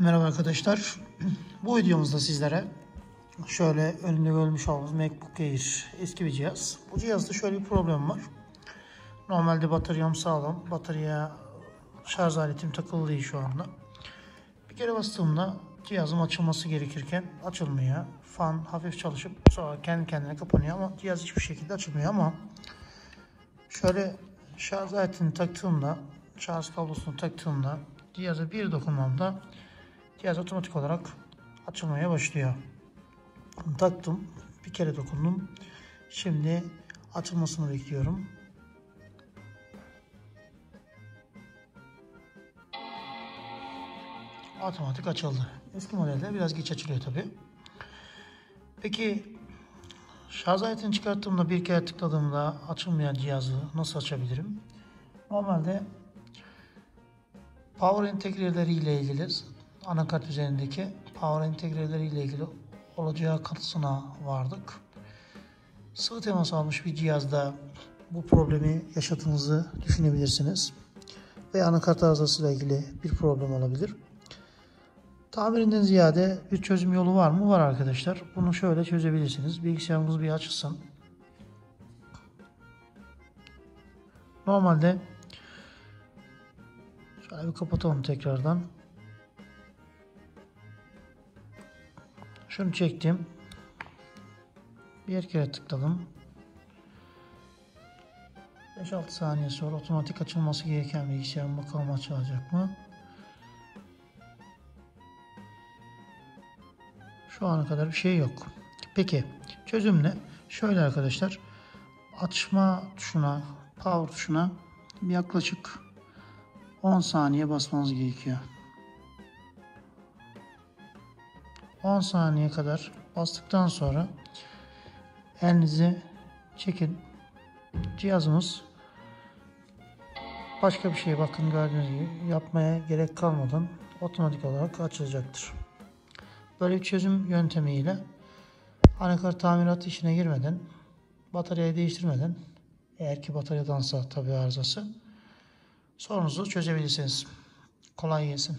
Merhaba arkadaşlar. Bu videomuzda sizlere şöyle önünde görmüş olduğunuz MacBook Air eski bir cihaz. Bu cihazda şöyle bir problem var. Normalde bataryam sağlam. Bataryaya şarj aletim takılı değil şu anda. Bir kere bastığımda cihazım açılması gerekirken açılmıyor. Fan hafif çalışıp sonra kendi kendine kapanıyor ama cihaz hiçbir şekilde açılmıyor ama şöyle şarj aletini taktığımda şarj kablosunu taktığımda cihaza bir dokunmamda cihaz otomatik olarak açılmaya başlıyor. Taktım. Bir kere dokundum. Şimdi açılmasını bekliyorum. Otomatik açıldı. Eski modelde biraz geç açılıyor tabi. Peki şarj aletini çıkarttığımda bir kere tıkladığımda açılmayan cihazı nasıl açabilirim? Normalde Power entegreleri ile ilgili anakart üzerindeki power entegreleri ile ilgili olacağı kanısına vardık. Sıvı temas almış bir cihazda bu problemi yaşadığınızı düşünebilirsiniz. Ve anakart arızasıyla ilgili bir problem olabilir. Tamirinden ziyade bir çözüm yolu var mı? Var arkadaşlar. Bunu şöyle çözebilirsiniz. Bilgisayarımız bir açılsın. Normalde şöyle bir kapatalım tekrardan. Şunu çektim. Bir kere tıkladım. 5-6 saniye sonra otomatik açılması gereken bilgisayarın bakalım açılacak mı? Şu ana kadar bir şey yok. Peki çözüm ne? Şöyle arkadaşlar açma tuşuna power tuşuna yaklaşık 10 saniye basmanız gerekiyor. 10 saniye kadar bastıktan sonra elinizi çekin. Cihazımız başka bir şey bakın gördüğünüz gibi yapmaya gerek kalmadan otomatik olarak açılacaktır. Böyle bir çözüm yöntemiyle anakart tamirat işine girmeden bataryayı değiştirmeden eğer ki bataryadansa tabi arızası sorunuzu çözebilirsiniz. Kolay gelsin.